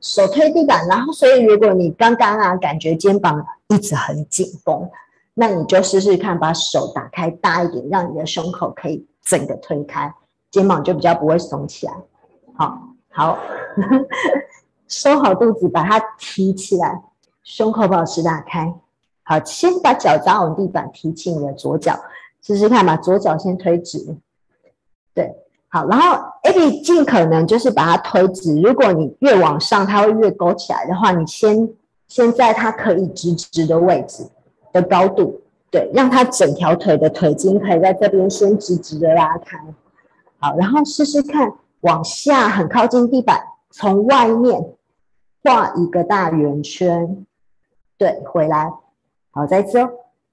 手推地板，然后所以如果你刚刚啊感觉肩膀一直很紧绷，那你就试试看把手打开大一点，让你的胸口可以整个推开，肩膀就比较不会耸起来。好，好，收好肚子，把它提起来，胸口保持打开。好，先把脚扎稳地板，提起你的左脚，试试看，把左脚先推直。对。好，然后 Abby 尽可能就是把它推直。如果你越往上，它会越勾起来的话，你先先在它可以直直的位置的高度，对，让它整条腿的腿筋可以在这边先直直的拉开。好，然后试试看往下很靠近地板，从外面画一个大圆圈，对，回来。好，再次哦，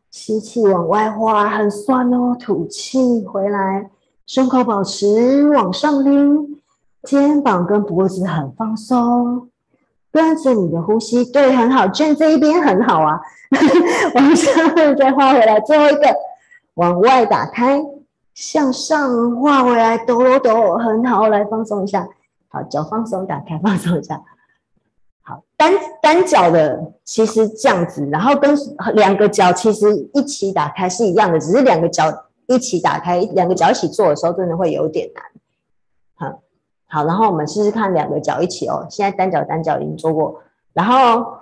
吸气往外画，很酸哦，吐气回来。胸口保持往上拎，肩膀跟脖子很放松，跟着你的呼吸，对，很好。卷这一边很好啊，往上再画回来，最后一个往外打开，向上画回来，抖抖抖，很好，来放松一下。好，脚放松，打开，放松一下。好，单单脚的其实这样子，然后跟两个脚其实一起打开是一样的，只是两个脚。一起打开，两个脚一起做的时候，真的会有点难。好，好，然后我们试试看两个脚一起哦。现在单脚单脚已经做过，然后，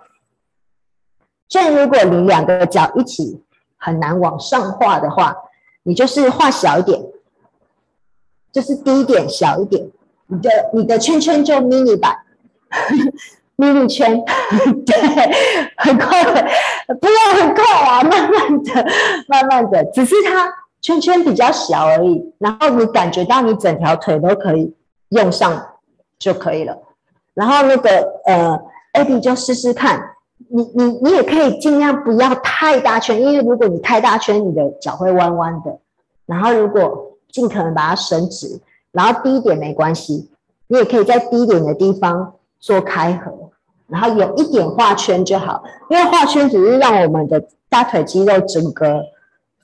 现在如果你两个脚一起很难往上画的话，你就是画小一点，就是低一点、小一点。你的你的圈圈就 mini 版，mini 圈，对，很快，不要很快啊，慢慢的，慢慢的，只是它。圈圈比较小而已，然后你感觉到你整条腿都可以用上就可以了。然后那个呃，Abby 就试试看，你你你也可以尽量不要太大圈，因为如果你太大圈，你的脚会弯弯的。然后如果尽可能把它伸直，然后低一点没关系，你也可以在低一点的地方做开合，然后有一点画圈就好，因为画圈只是让我们的大腿肌肉整个。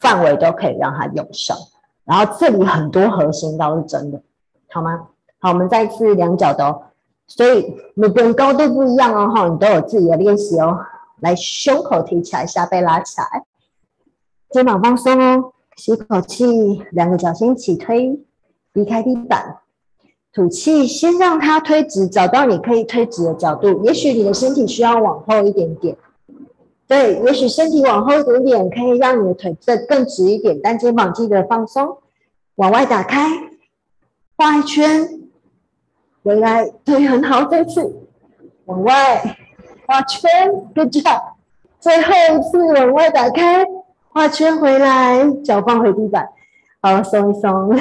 范围都可以让它用上，然后这里很多核心倒是真的，好吗？好，我们再次两脚都，所以每个人高度不一样哦，哈，你都有自己的练习哦。来，胸口提起来，下背拉起来，肩膀放松哦，吸口气，两个脚先起推，离开地板，吐气，先让它推直，找到你可以推直的角度，也许你的身体需要往后一点点。对，也许身体往后一点点，可以让你的腿再更直一点，但肩膀记得放松，往外打开，画一圈，回来，腿很好，再次往外画圈，good job，最后一次往外打开，画圈回来，脚放回地板，好，松一松。